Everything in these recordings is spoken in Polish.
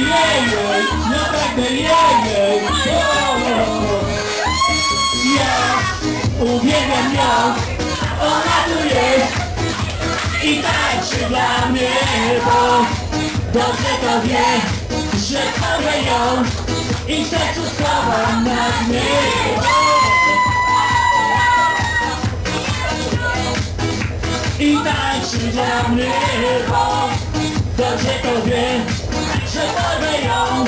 jej, naprawdę jej, Ja uwielbiam ją, ona tu jest i tańczy dla mnie, bo dobrze to wie, że kocham ją i w sercu schowam na mnie. I tańczy dla mnie, bo dobrze to wie, że kocham ją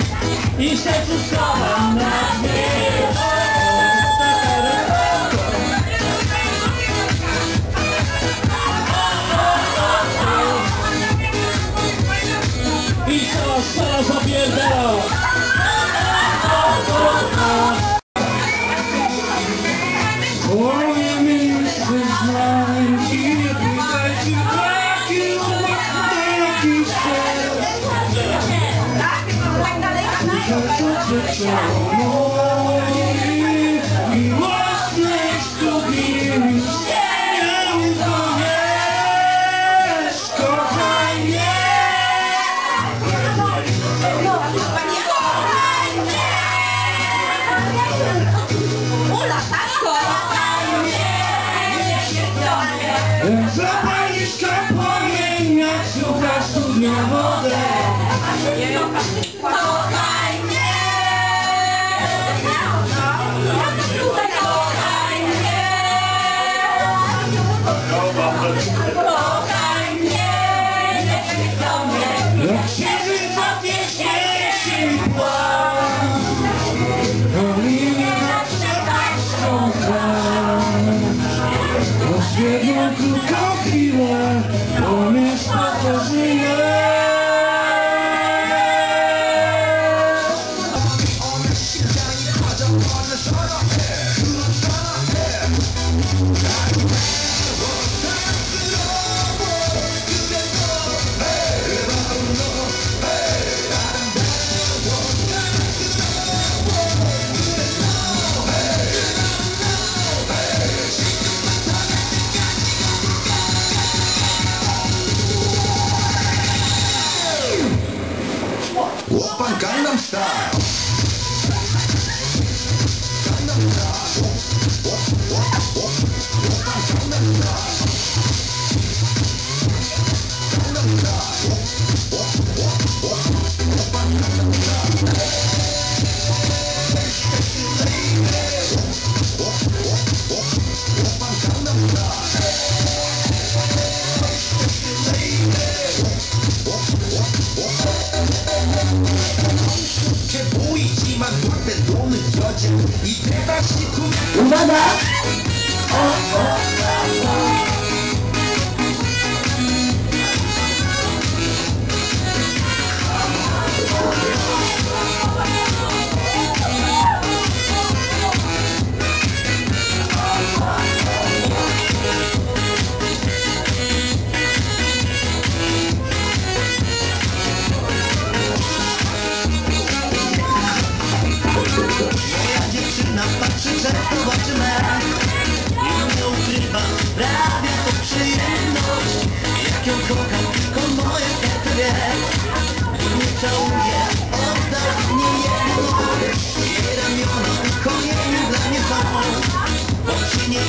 i w sercu schowam na mnie. I Zapalisz jak słuchasz studnia wodę. Gangnam Style. Domy dziodzie I teraz się tu Uwaga!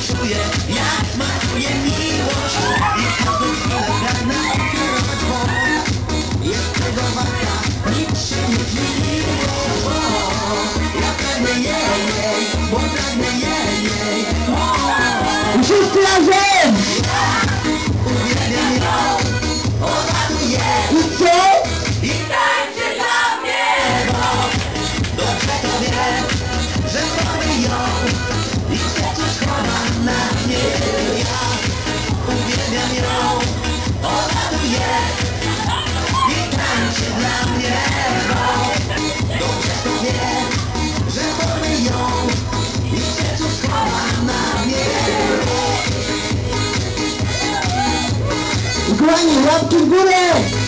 Czuję, jak miłość. I każdą chwilę pragnę ofiarować wam Jest tego warta, nic się nie zmieniło. Ja pragnę jej, bo pragnę jej. Wszyscy razem! Dla mnie, dobrze to wie, że mamy ją I sercu schowam na mnie łapki w górę!